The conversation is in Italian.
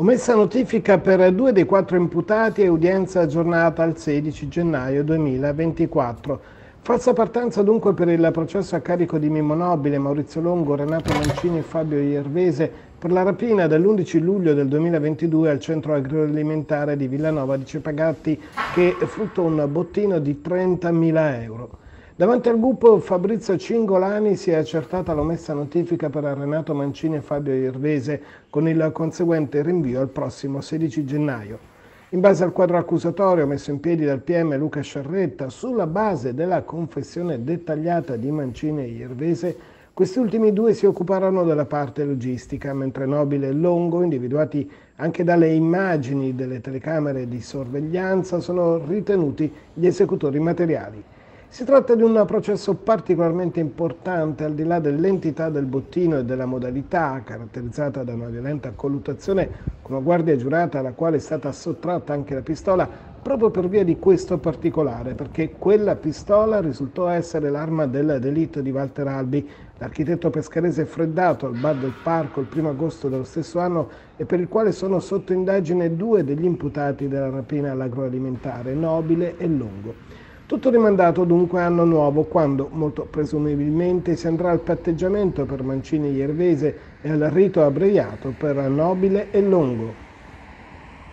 Omessa notifica per due dei quattro imputati e udienza aggiornata al 16 gennaio 2024. Falsa partenza dunque per il processo a carico di Mimmo Nobile, Maurizio Longo, Renato Mancini e Fabio Iervese per la rapina dell'11 luglio del 2022 al centro agroalimentare di Villanova di Cepagatti che fruttò un bottino di 30.000 euro. Davanti al gruppo Fabrizio Cingolani si è accertata l'omessa notifica per Renato Mancini e Fabio Irvese con il conseguente rinvio al prossimo 16 gennaio. In base al quadro accusatorio messo in piedi dal PM Luca Sciarretta, sulla base della confessione dettagliata di Mancini e Irvese, questi ultimi due si occuparono della parte logistica, mentre Nobile e Longo, individuati anche dalle immagini delle telecamere di sorveglianza, sono ritenuti gli esecutori materiali. Si tratta di un processo particolarmente importante al di là dell'entità del bottino e della modalità, caratterizzata da una violenta colluttazione con una guardia giurata alla quale è stata sottratta anche la pistola, proprio per via di questo particolare, perché quella pistola risultò essere l'arma del delitto di Walter Albi, l'architetto pescarese freddato al bar del parco il primo agosto dello stesso anno e per il quale sono sotto indagine due degli imputati della rapina all'agroalimentare, Nobile e Longo. Tutto rimandato dunque anno nuovo, quando, molto presumibilmente, si andrà al patteggiamento per Mancini Iervese e al rito abbreviato per Nobile e Longo.